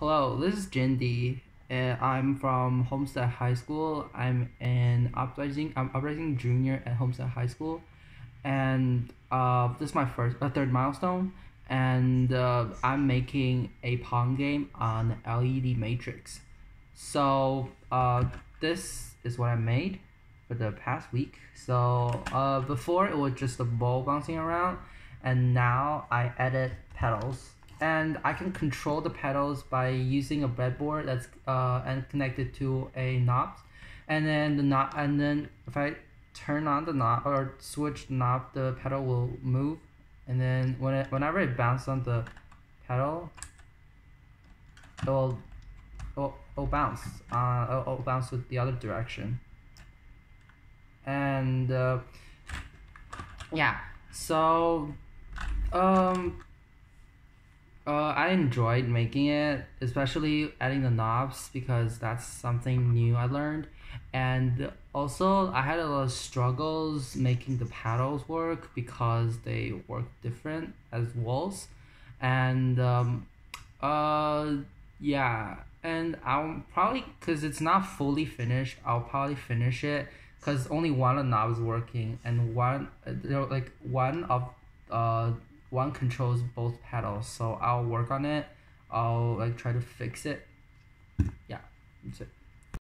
Hello, this is Jindi. And I'm from Homestead High School. I'm an uprising I'm uprising junior at Homestead High School, and uh, this is my first uh, third milestone. And uh, I'm making a Pong game on LED Matrix. So uh, this is what I made for the past week. So uh, before it was just a ball bouncing around, and now I added pedals and I can control the pedals by using a breadboard that's uh and connected to a knob, and then the knob and then if I turn on the knob or switch the knob, the pedal will move, and then when it, whenever it bounces on the pedal, it will it'll, it'll bounce uh it'll, it'll bounce with the other direction. And uh, yeah, so um uh, I enjoyed making it, especially adding the knobs because that's something new I learned. And also, I had a lot of struggles making the paddles work because they work different as walls. And um, uh, yeah, and I'll probably, because it's not fully finished, I'll probably finish it because only one of the knobs working and one, uh, like one of uh one controls both pedals so i'll work on it. I'll like try to fix it. Yeah that's it